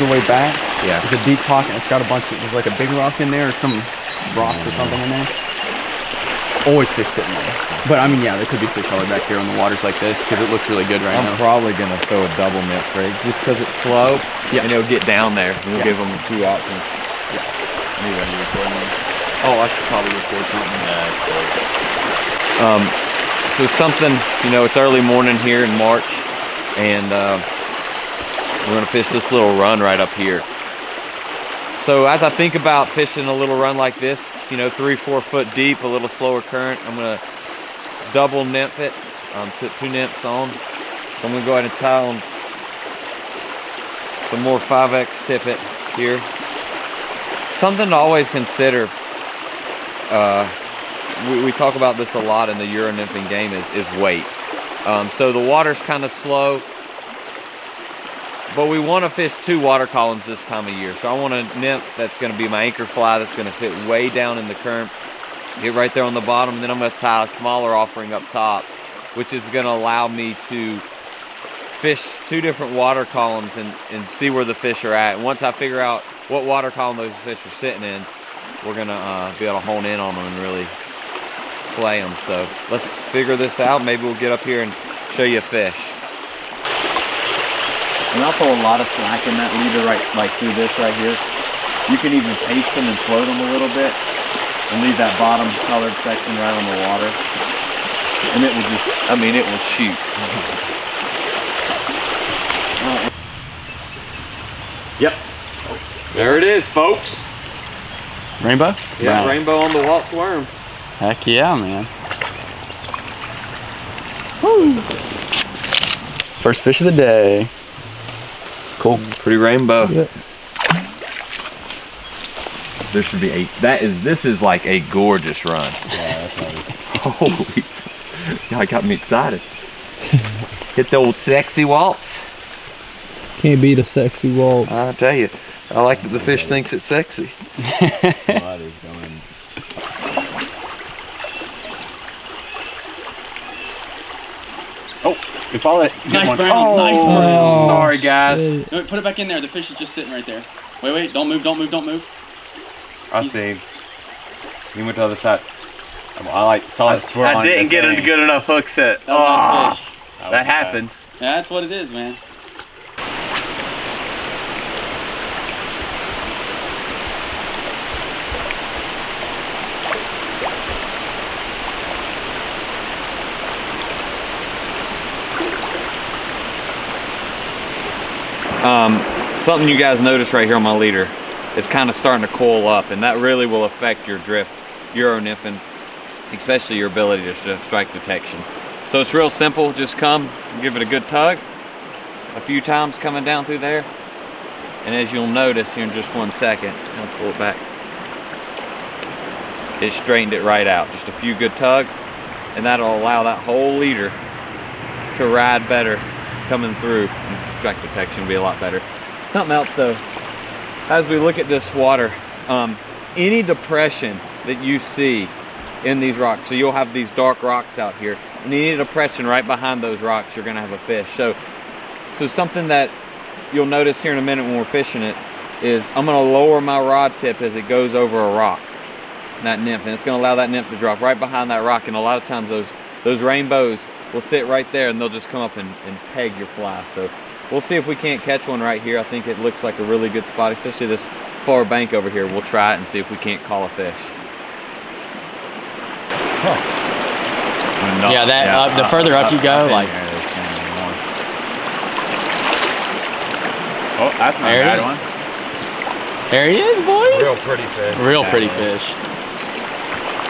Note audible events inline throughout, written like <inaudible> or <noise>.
your way back. Yeah. It's a deep pocket. It's got a bunch of, there's like a big rock in there or some rocks or something in there. Always fish sitting there. But I mean, yeah, there could be fish all the way back here when the water's like this because it looks really good right now. I'm probably gonna throw a double net rig just because it's slow. Yeah. And it'll get down there. And we'll Yeah. give them two options. Yeah. Anyway, you recording this? Oh, I should probably record something. Yeah, Um, so something, you know, it's early morning here in March, and uh, we're gonna fish this little run right up here. So as I think about fishing a little run like this, you know, three, four foot deep, a little slower current, I'm gonna double nymph it, um, put two nymphs on. So I'm gonna go ahead and tie on some more 5X tippet here. Something to always consider, uh, we, we talk about this a lot in the Euro nymphing game is, is weight. Um, so the water's kind of slow, but we want to fish two water columns this time of year. So I want a nymph that's going to be my anchor fly that's going to sit way down in the current, get right there on the bottom, and then I'm going to tie a smaller offering up top, which is going to allow me to fish two different water columns and, and see where the fish are at. And once I figure out what water column those fish are sitting in, we're gonna uh, be able to hone in on them and really slay them. So let's figure this out. Maybe we'll get up here and show you a fish. And I'll throw a lot of slack in that leader right like through this right here. You can even paste them and float them a little bit and leave that bottom colored section right on the water. And it will just, I mean, it will shoot. Yep. There it is, folks. Rainbow? Yeah, Right. rainbow on the Walt's worm. Heck yeah, man. Woo. First fish of the day. Cool. Mm. Pretty rainbow. Yeah. There should be eight. That is, this is like a gorgeous run. Yeah, that's nice. Holy, <laughs> yeah, got me excited. Hit the old sexy Walt's. Can't beat a sexy Walt's. I tell you, I like that the fish thinks it's sexy. <laughs> Blood is going. We follow it. Nice, Brandon. Nice. Oh, sorry, guys. shit. No, put it back in there. The fish is just sitting right there. Wait, wait. Don't move. Don't move. Don't move. I see. He went to the other side. I like saw it swirl. I didn't get a good enough hook set. That was a nice Oh, fish. that happens. Yeah, that's what it is, man. Um, something you guys notice right here on my leader is kind of starting to coil up, and that really will affect your drift, Euro nymphing, especially your ability to strike detection. So it's real simple. Just come, give it a good tug, a few times coming down through there, and as you'll notice here in just one second, I'll pull it back. It straightened it right out. Just a few good tugs, and that'll allow that whole leader to ride better coming through. Strike detection will be a lot better. Something else though, as we look at this water, um, any depression that you see in these rocks, so you'll have these dark rocks out here, and any depression right behind those rocks, you're gonna have a fish. So, so something that you'll notice here in a minute when we're fishing it is I'm gonna lower my rod tip as it goes over a rock, that nymph, and it's gonna allow that nymph to drop right behind that rock. And a lot of times those those rainbows will sit right there and they'll just come up and, and peg your fly. So we'll see if we can't catch one right here. I think it looks like a really good spot, especially this far bank over here. We'll try it and see if we can't call a fish. Yeah, that uh, the further up you go, like Oh, that's not a There it bad is. one. there he is, boys. Real pretty fish. Real pretty fish.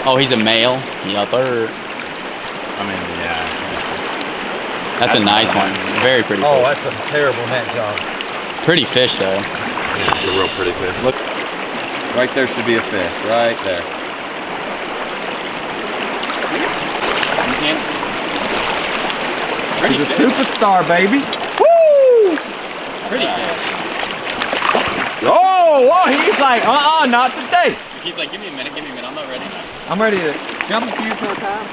Oh, he's a male. Yeah, third. I mean, yeah. That's, a nice one. Very pretty. Oh, fish. that's a terrible net job. Pretty fish though. It's a real pretty fish. Look. Right there should be a fish. Right there. You can't. He's Pretty a fish. superstar, baby. Woo! Pretty fish. Oh, oh, he's like, uh-uh, not today. He's like, give me a minute. Give me a minute. I'm not ready. I'm ready to jump a few more times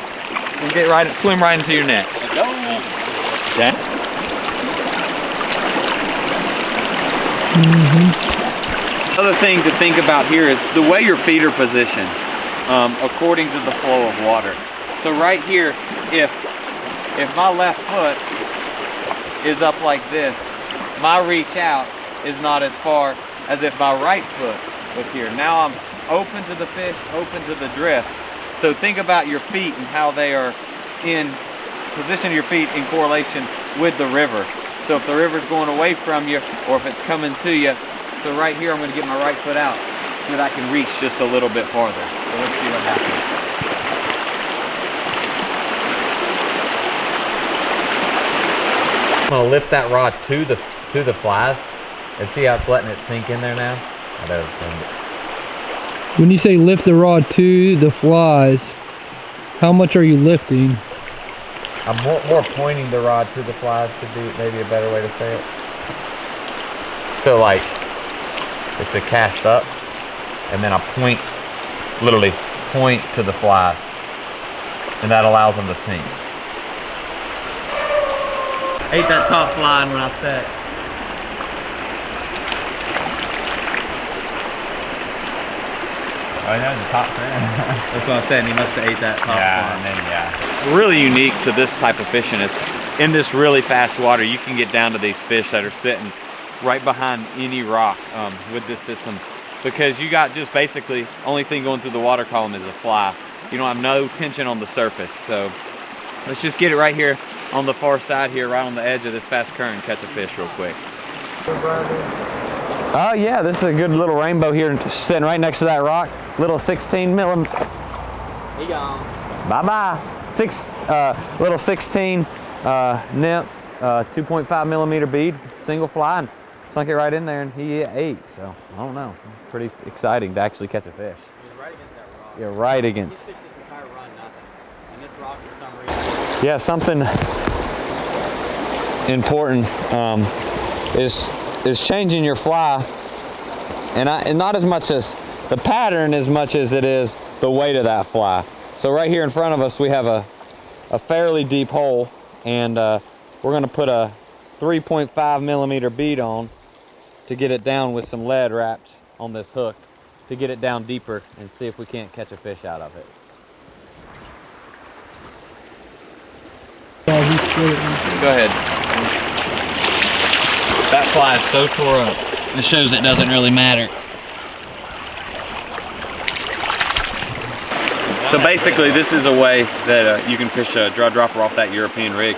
and get right, swim right into your net. Let's go. Yeah. Other thing to think about here is the way your feet are positioned um, according to the flow of water. So right here, if if my left foot is up like this, my reach out is not as far as if my right foot was here. Now I'm open to the fish, open to the drift. So think about your feet and how they are in position of your feet in correlation with the river. So if the river's going away from you or if it's coming to you, so right here I'm gonna get my right foot out so that I can reach just a little bit farther. So let's see what happens. I'm gonna lift that rod to the to the flies and see how it's letting it sink in there now. Oh, there it's. When you say lift the rod to the flies, how much are you lifting? I'm more, more pointing the rod to the flies to be maybe a better way to say it. So like, it's a cast up, and then I point, literally point to the flies, and that allows them to sink. Ate that top fly when I set. Oh, yeah, the top fan. <laughs> That's what I'm saying. He must have ate that top yeah, fly. then yeah. really unique to this type of fishing is in this really fast water you can get down to these fish that are sitting right behind any rock um, with this system because you got just basically only thing going through the water column is a fly you don't have no tension on the surface so let's just get it right here on the far side here right on the edge of this fast current and catch a fish real quick oh yeah this is a good little rainbow here sitting right next to that rock little 16 millimeter He gone. Bye bye. Six, uh, little 16 uh, nymph, uh, 2.5 millimeter bead, single fly, and sunk it right in there, and he ate. So I don't know. Pretty exciting to actually catch a fish. He right against that rock. You're right against. fished run, nothing. And this rock, some Yeah, something important um, is is changing your fly, and, I, and not as much as the pattern as much as it is the weight of that fly. So right here in front of us, we have a a fairly deep hole, and uh, we're going to put a 3.5 millimeter bead on to get it down with some lead wrapped on this hook to get it down deeper and see if we can't catch a fish out of it. He split it. Go ahead. That fly is so tore up. It shows it doesn't really matter. So basically, this is a way that uh, you can fish a dry dropper off that European rig.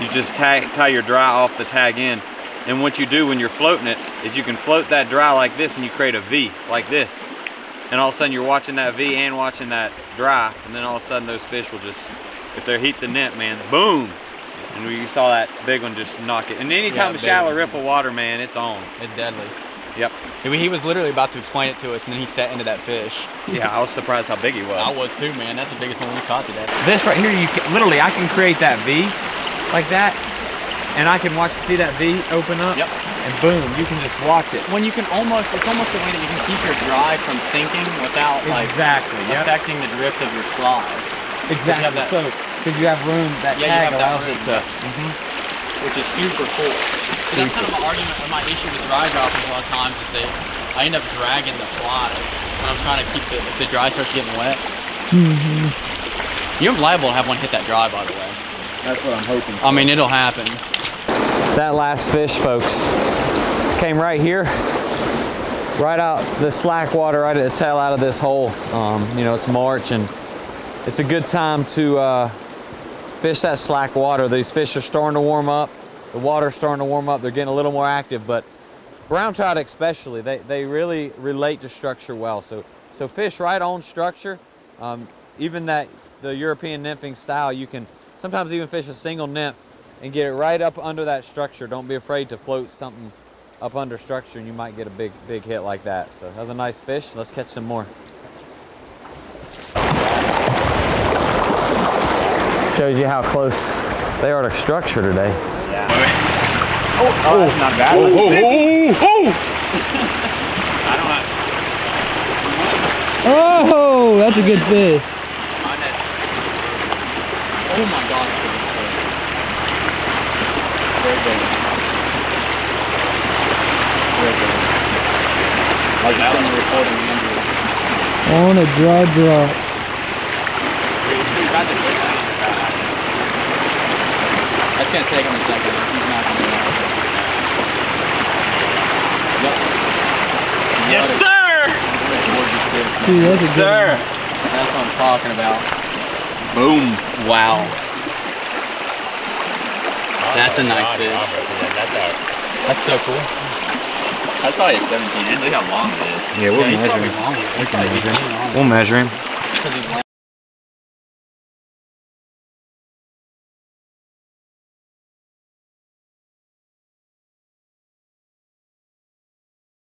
You just tie, tie your dry off the tag end, and what you do when you're floating it is you can float that dry like this and you create a V like this. And all of a sudden you're watching that V and watching that dry, and then all of a sudden those fish will just, if they're heat the net, man, boom! And you saw that big one just knock it. And anytime Yeah, a shallow one. ripple water, man, it's on. it's deadly. Yep. He, he was literally about to explain it to us, and then he sat into that fish. Yeah, I was surprised how big he was. I was too, man. That's the biggest one we caught today. This right here, you can, literally, I can create that V like that, and I can watch see that V open up. Yep. And boom, you can just watch it. When you can almost, it's almost a way that you can keep your dry from sinking without like exactly. Yep. affecting the drift of your flies. Exactly. have that- so, because you have room, that Yeah, you tag have that allows room. it to. Mhm. which is super cool. So that's kind of my argument or my issue with dry dropping a lot of times is that I end up dragging the flies when I'm trying to keep the, if the dry starts getting wet. Mhm. You're liable to have one hit that dry, by the way. That's what I'm hoping. I mean, it'll happen. That last fish, folks, came right here, right out the slack water, right at the tail out of this hole. Um, you know, it's March and it's a good time to uh, fish that slack water. These fish are starting to warm up. The water's starting to warm up. They're getting a little more active, but brown trout especially, they, they really relate to structure well. So, so fish right on structure. Um, even that, the European nymphing style, you can sometimes even fish a single nymph and get it right up under that structure. Don't be afraid to float something up under structure and you might get a big, big hit like that. So that was a nice fish. Let's catch some more. Shows you how close they are to structure today. Oh, that's not bad. Oh, that's a good fish. Oh my god. Very big. Very big. I'll just send the recording. On a dry drop. That's gonna take him a second. He's not gonna know. Yep. Yes, sir! Dude, that's a good Sir! That's what I'm talking about. Boom. Wow. That's a nice fish. That's, so cool. that's probably a 17 inch. Look how long it is. Yeah, we'll yeah, measure probably him. We can Like, measure him. he's longer. We'll measure him. Because he's